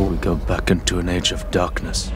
We go back into an age of darkness.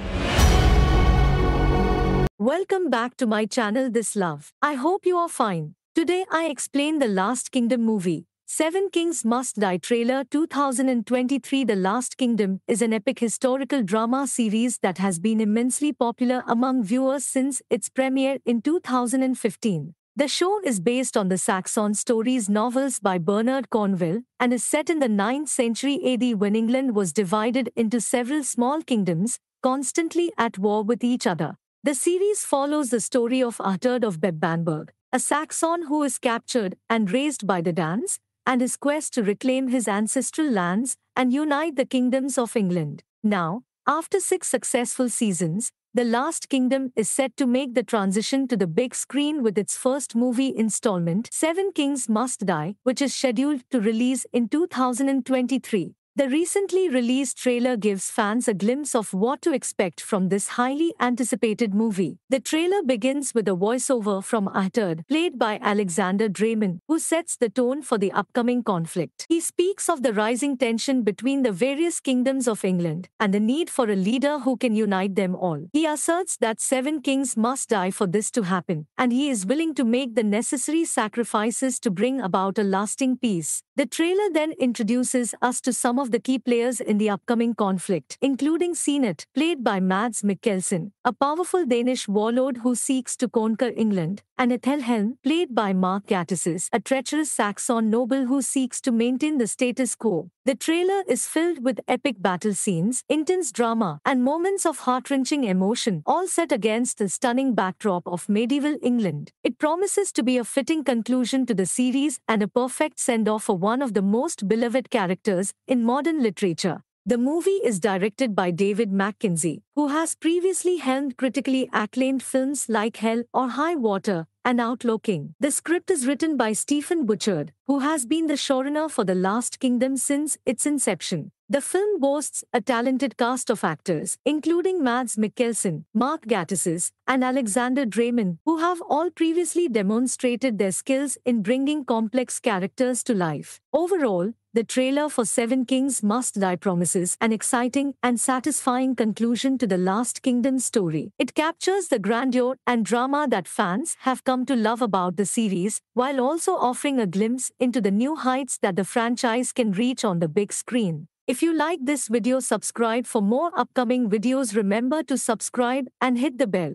Welcome back to my channel This Love. I hope you are fine. Today I explain the Last Kingdom movie. Seven Kings Must Die trailer 2023 The Last Kingdom is an epic historical drama series that has been immensely popular among viewers since its premiere in 2015. The show is based on the Saxon Stories novels by Bernard Cornwell and is set in the 9th century AD when England was divided into several small kingdoms, constantly at war with each other. The series follows the story of Uhtred of Bebbanburg, a Saxon who is captured and raised by the Danes, and his quest to reclaim his ancestral lands and unite the kingdoms of England. Now, after six successful seasons, the Last Kingdom is set to make the transition to the big screen with its first movie installment, Seven Kings Must Die, which is scheduled to release in 2023. The recently released trailer gives fans a glimpse of what to expect from this highly anticipated movie. The trailer begins with a voiceover from Uhtred, played by Alexander Dreymon, who sets the tone for the upcoming conflict. He speaks of the rising tension between the various kingdoms of England and the need for a leader who can unite them all. He asserts that seven kings must die for this to happen, and he is willing to make the necessary sacrifices to bring about a lasting peace. The trailer then introduces us to some of the key players in the upcoming conflict, including Sinet, played by Mads Mikkelsen, a powerful Danish warlord who seeks to conquer England, and Ethelhelm, played by Mark Gatiss, a treacherous Saxon noble who seeks to maintain the status quo. The trailer is filled with epic battle scenes, intense drama, and moments of heart-wrenching emotion, all set against the stunning backdrop of medieval England. It promises to be a fitting conclusion to the series and a perfect send-off for one of the most beloved characters in modern literature. The movie is directed by David Mackenzie, who has previously helmed critically acclaimed films like Hell or High Water and Outlaw King. The script is written by Stephen Butchard, who has been the showrunner for The Last Kingdom since its inception. The film boasts a talented cast of actors, including Mads Mikkelsen, Mark Gatiss, and Alexander Dreymon, who have all previously demonstrated their skills in bringing complex characters to life. Overall, the trailer for Seven Kings Must Die promises an exciting and satisfying conclusion to the Last Kingdom story. It captures the grandeur and drama that fans have come to love about the series, while also offering a glimpse into the new heights that the franchise can reach on the big screen. If you like this video subscribe for more upcoming videos remember to subscribe and hit the bell.